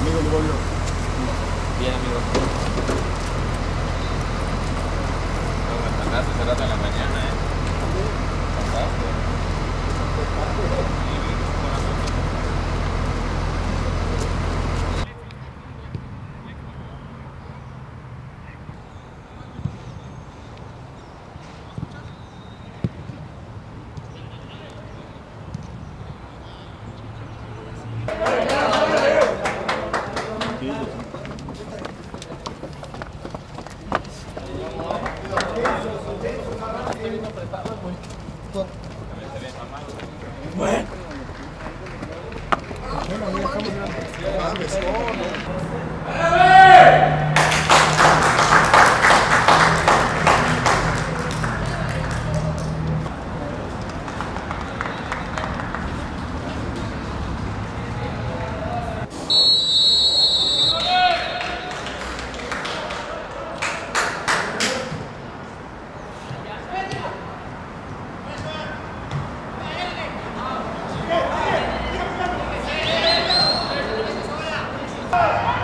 Amigo, ¿cómo volvió? Bien, amigo. La mañana, ¿eh? Bueno, mira, estamos... Go!